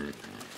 Mm-hmm.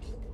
ピッ!